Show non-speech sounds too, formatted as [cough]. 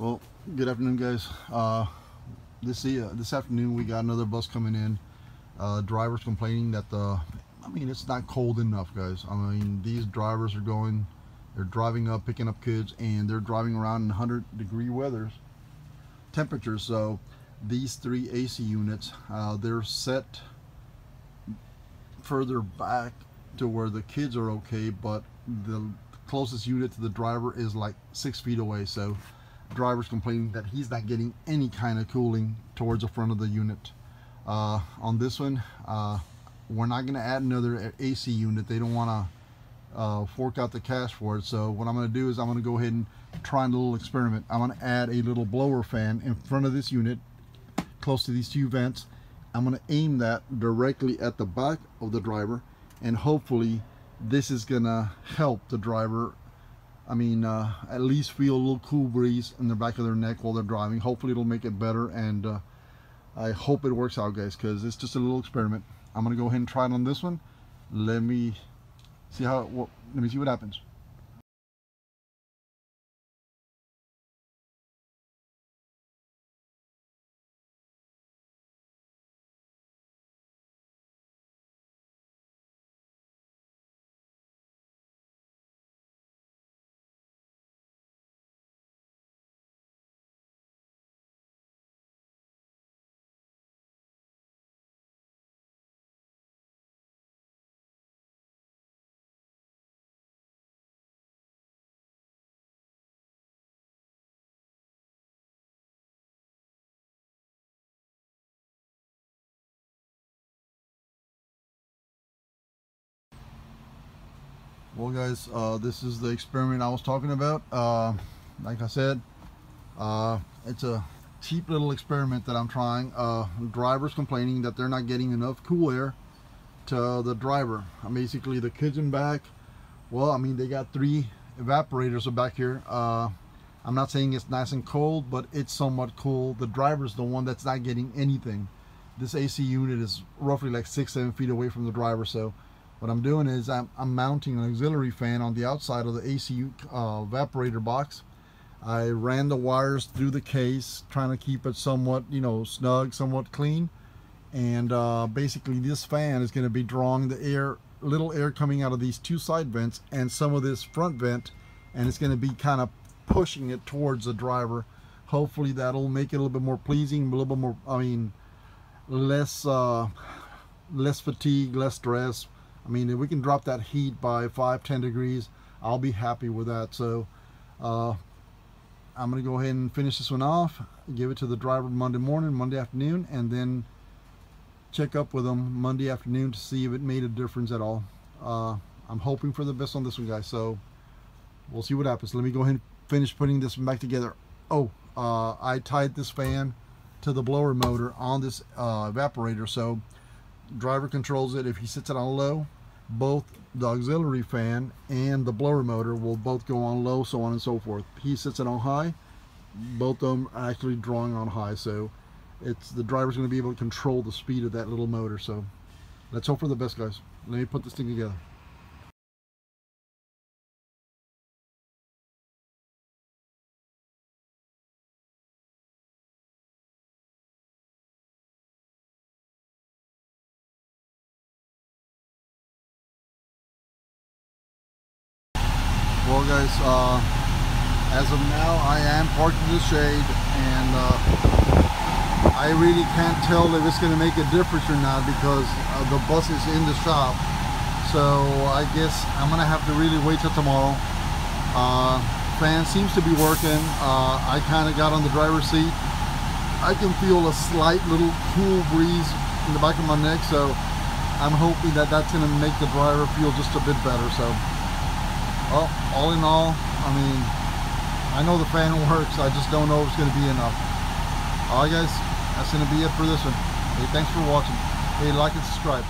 Well, good afternoon, guys. Uh, this uh, this afternoon we got another bus coming in. Uh, drivers complaining that the, I mean, it's not cold enough, guys. I mean, these drivers are going, they're driving up, picking up kids, and they're driving around in 100 degree weathers, temperatures. So these three AC units, uh, they're set further back to where the kids are okay, but the closest unit to the driver is like six feet away. So driver's complaining that he's not getting any kind of cooling towards the front of the unit. Uh, on this one, uh, we're not going to add another AC unit. They don't want to uh, fork out the cash for it. So what I'm going to do is I'm going to go ahead and try a little experiment. I'm going to add a little blower fan in front of this unit, close to these two vents. I'm going to aim that directly at the back of the driver and hopefully this is going to help the driver I mean, uh, at least feel a little cool breeze in the back of their neck while they're driving. Hopefully it'll make it better and uh, I hope it works out guys because it's just a little experiment. I'm gonna go ahead and try it on this one. Let me see how, it, let me see what happens. Well guys uh, this is the experiment I was talking about. Uh, like I said uh, it's a cheap little experiment that I'm trying. Uh, drivers complaining that they're not getting enough cool air to the driver. Basically the kids in back well I mean they got three evaporators back here. Uh, I'm not saying it's nice and cold but it's somewhat cool. The driver's the one that's not getting anything. This AC unit is roughly like six seven feet away from the driver so what I'm doing is I'm, I'm, mounting an auxiliary fan on the outside of the AC uh, evaporator box. I ran the wires through the case, trying to keep it somewhat, you know, snug, somewhat clean. And uh, basically this fan is going to be drawing the air, little air coming out of these two side vents and some of this front vent. And it's going to be kind of pushing it towards the driver. Hopefully that'll make it a little bit more pleasing, a little bit more, I mean, less, uh, less fatigue, less stress, I mean, if we can drop that heat by 5, 10 degrees, I'll be happy with that. So uh, I'm going to go ahead and finish this one off, give it to the driver Monday morning, Monday afternoon, and then check up with them Monday afternoon to see if it made a difference at all. Uh, I'm hoping for the best on this one, guys. So we'll see what happens. Let me go ahead and finish putting this back together. Oh, uh, I tied this fan to the blower motor on this uh, evaporator. So driver controls it. If he sits it on low both the auxiliary fan and the blower motor will both go on low so on and so forth. He sits it on high both of them are actually drawing on high so it's the driver's going to be able to control the speed of that little motor so let's hope for the best guys. Let me put this thing together well guys uh, as of now I am parked in the shade and uh, I really can't tell if it's going to make a difference or not because uh, the bus is in the shop. So I guess I'm gonna have to really wait till tomorrow. Uh, fan seems to be working. Uh, I kind of got on the driver's seat. I can feel a slight little cool breeze in the back of my neck so I'm hoping that that's going to make the driver feel just a bit better so well, all in all, I mean, I know the fan [laughs] works. I just don't know if it's going to be enough. All right, guys, that's going to be it for this one. Hey, thanks for watching. Hey, like and subscribe.